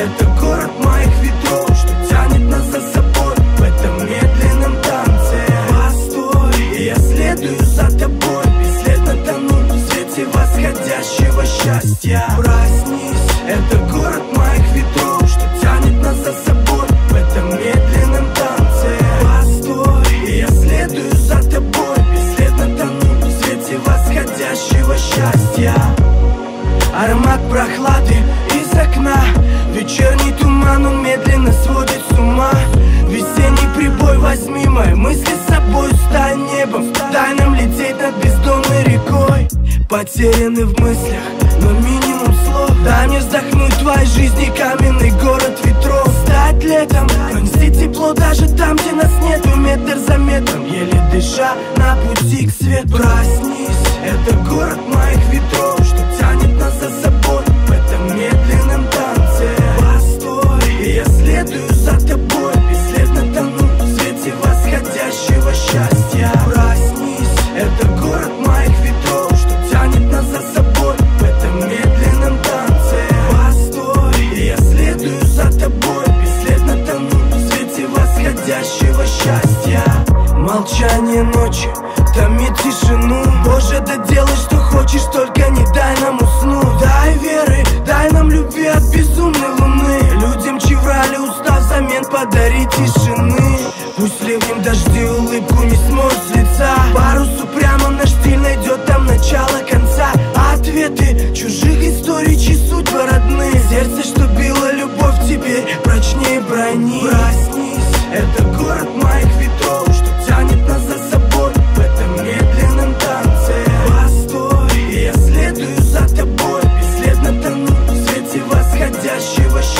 Это город моих ветров, что тянет нас за собой В этом медленном танце. Постой, я следую за тобой Бесследно тону в свете восходящего счастья. Проснись, медленно сводит с ума. Весенний прибой, возьми мои мысли с собой Стань небом, дай нам лететь над бездонной рекой. Потеряны в мыслях, но минимум слов. Дай мне вздохнуть в твоей жизни каменный город ветров. Стать летом, пронести тепло даже там, где нас нету. Метр за метром, еле дыша на пути к свету. Проснись, тишину. Боже, да делай, что хочешь, только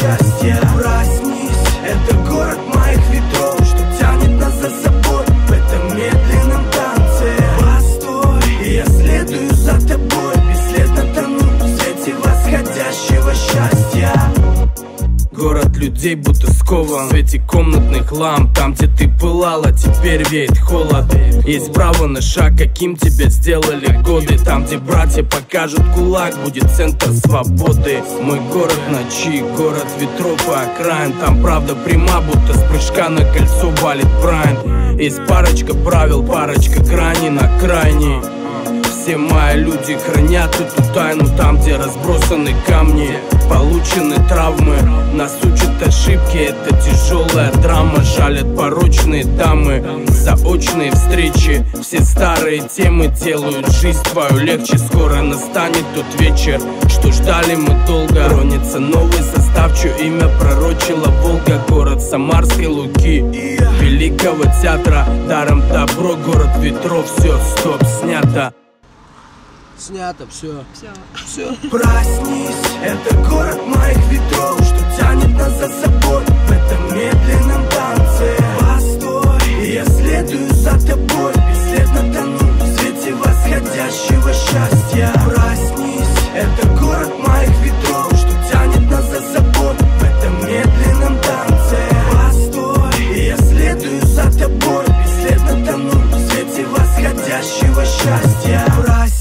счастья Проснись, людей будто скован. В свете комнатных ламп Там, где ты пылала, теперь веет холод. Есть право на шаг, каким тебя сделали годы. Там, где братья покажут кулак Будет центр свободы. Мой город ночи, город ветров и окраин. Там правда пряма, будто с прыжка на кольцо валит Брайан Есть парочка правил, парочка граней на крайней все мои люди хранят эту тайну Там, где разбросаны камни Получены травмы. Нас учат ошибки Это тяжелая драма. Жалят порочные дамы Заочные встречи. Все старые темы делают жизнь твою легче. Скоро настанет тот вечер Что ждали мы долго. Ронится новый состав Чье имя пророчила Волга. Город Самарской Луки Великого театра. Даром добро Город ветров Все, стоп, снято снято, все. Все. Проснись, это город моих ветров, что тянет нас за собой в этом медленном танце. Постой, я следую за тобой, бесследно тону в свете восходящего счастья. Проснись, это город моих ветров, что тянет нас за собой в этом медленном танце. Постой, я следую за тобой, бесследно тону в свете восходящего счастья. Проснись,